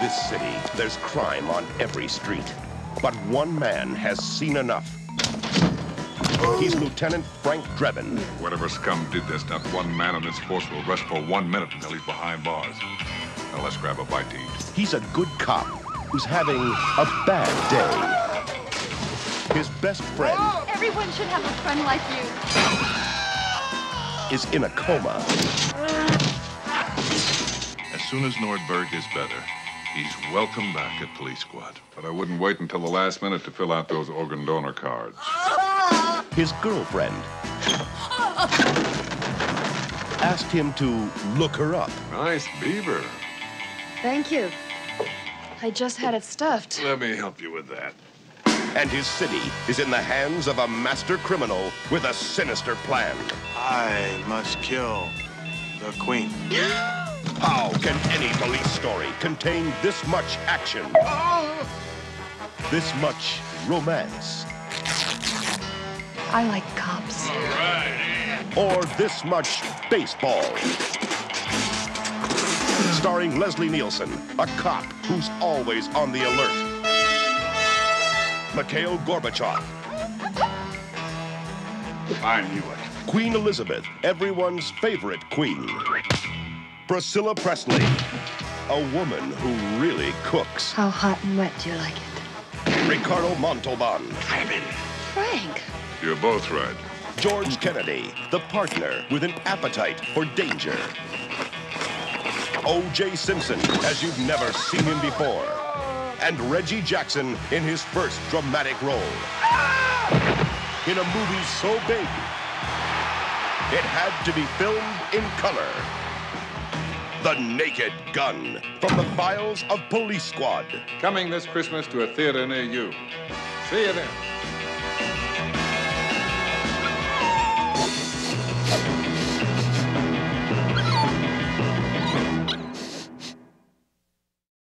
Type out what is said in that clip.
this city, there's crime on every street. But one man has seen enough. He's Lieutenant Frank Drebin. Whatever scum did this, not one man on this force will rest for one minute until he's behind bars. Now let's grab a bite to eat. He's a good cop who's having a bad day. His best friend oh, Everyone should have a friend like you. is in a coma. As soon as Nordberg is better, he's welcome back at Police Squad. But I wouldn't wait until the last minute to fill out those organ donor cards. His girlfriend asked him to look her up. Nice beaver. Thank you. I just had it stuffed. Let me help you with that. And his city is in the hands of a master criminal with a sinister plan. I must kill the queen. How can any police story contain this much action? This much romance? I like cops. Or this much baseball? Starring Leslie Nielsen, a cop who's always on the alert. Mikhail Gorbachev, I knew it. Queen Elizabeth, everyone's favorite queen. Priscilla Presley, a woman who really cooks. How hot and wet do you like it? Ricardo Montalban, Frank. You're both right. George Kennedy, the partner with an appetite for danger. O.J. Simpson, as you've never seen him before. And Reggie Jackson in his first dramatic role. In a movie so big, it had to be filmed in color. The Naked Gun, from the files of Police Squad. Coming this Christmas to a theater near you. See you then.